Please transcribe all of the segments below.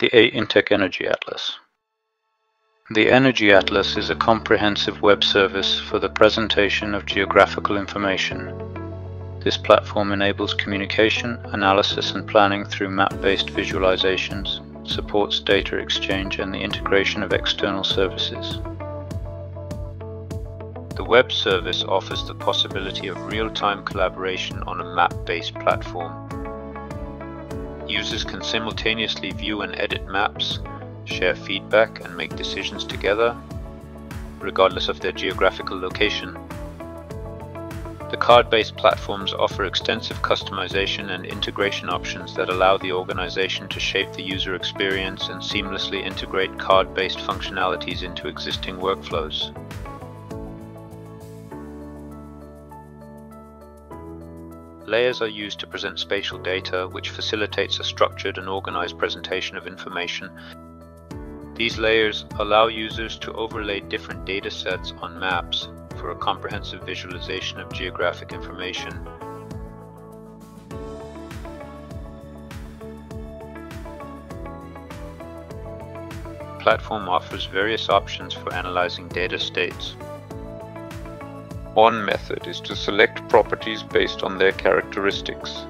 The AEE INTEC Energy Atlas. The Energy Atlas is a comprehensive web service for the presentation of geographical information. This platform enables communication, analysis and planning through map-based visualizations, supports data exchange and the integration of external services. The web service offers the possibility of real-time collaboration on a map-based platform. Users can simultaneously view and edit maps, share feedback and make decisions together, regardless of their geographical location. The card-based platforms offer extensive customization and integration options that allow the organization to shape the user experience and seamlessly integrate card-based functionalities into existing workflows. Layers are used to present spatial data, which facilitates a structured and organized presentation of information these layers allow users to overlay different data sets on maps for a comprehensive visualization of geographic information. Platform offers various options for analyzing data states. One method is to select properties based on their characteristics.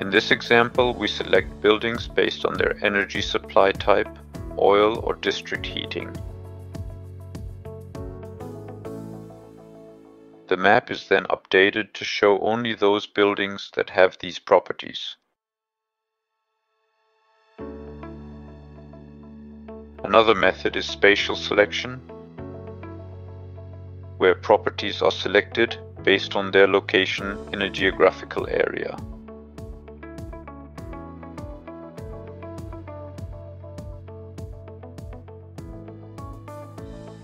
In this example, we select buildings based on their energy supply type, oil or district heating. The map is then updated to show only those buildings that have these properties. Another method is spatial selection, where properties are selected based on their location in a geographical area.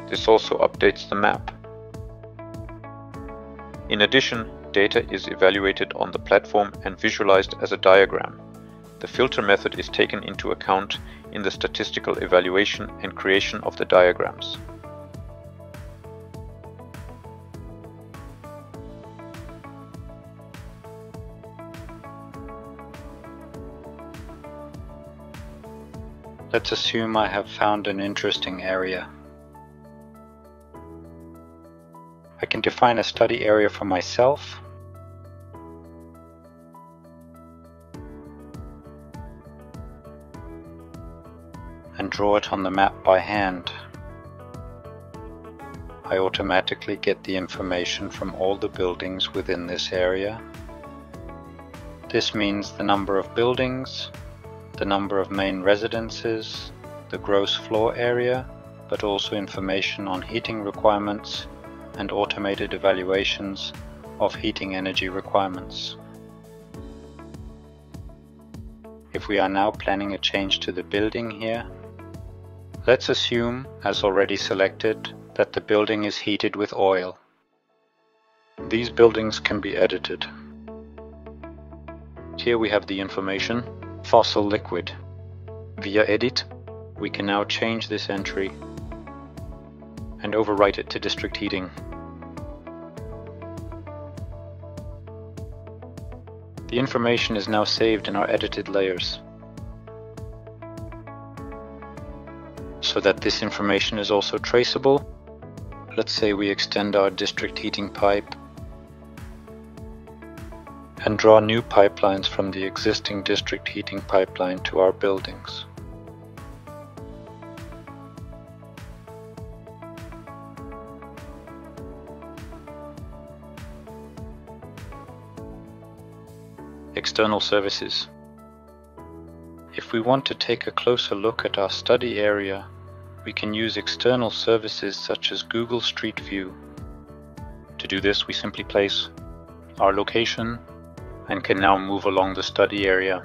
This also updates the map. In addition, data is evaluated on the platform and visualized as a diagram. The filter method is taken into account in the statistical evaluation and creation of the diagrams. Let's assume I have found an interesting area. I can define a study area for myself. and draw it on the map by hand. I automatically get the information from all the buildings within this area. This means the number of buildings, the number of main residences, the gross floor area, but also information on heating requirements, and automated evaluations of heating energy requirements. If we are now planning a change to the building here, let's assume, as already selected, that the building is heated with oil. These buildings can be edited. Here we have the information, fossil liquid. Via edit, we can now change this entry and overwrite it to district heating. The information is now saved in our edited layers. So that this information is also traceable, let's say we extend our district heating pipe and draw new pipelines from the existing district heating pipeline to our buildings. external services. If we want to take a closer look at our study area, we can use external services such as Google Street View. To do this, we simply place our location and can now move along the study area.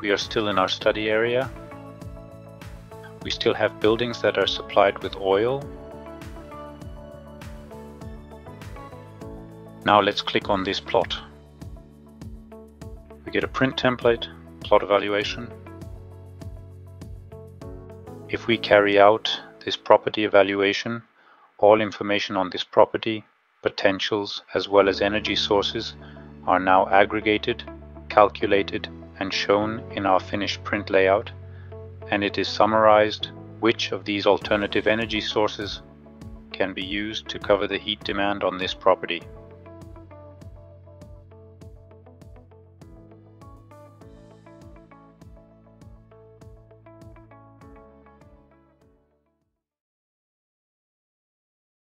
We are still in our study area we still have buildings that are supplied with oil. Now let's click on this plot. We get a print template, plot evaluation. If we carry out this property evaluation, all information on this property, potentials as well as energy sources are now aggregated, calculated and shown in our finished print layout and it is summarized which of these alternative energy sources can be used to cover the heat demand on this property.